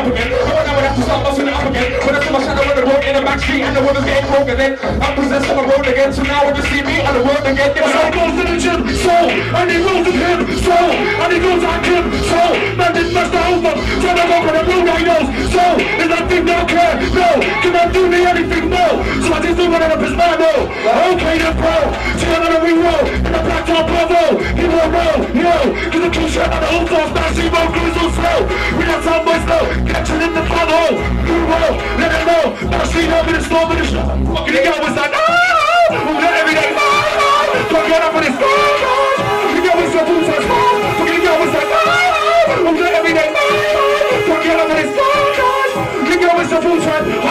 African. So I know that to busting it up again. When I see my shadow on the road in the back street and the world is getting broken then I'm possessed on the road again, so now when you see me on the world again, they so goes to the gym, so and he goes to him, so I need goes at him, so man didn't mess the album, so I go for the blue rhinos, so is that thing not care, no, can I do me anything, no, so I just do one of his man, no, okay then bro, Turn another we roll, in the black top bravo, he won't roll, no, cause the king's clean up in the store. Fucking the girl was like, no, we got everything. No, no, fucking up in the store. The girl was so cool, so small. Fucking the girl was like, no, we got everything. No, fucking up in the store. The girl was so cool, so small.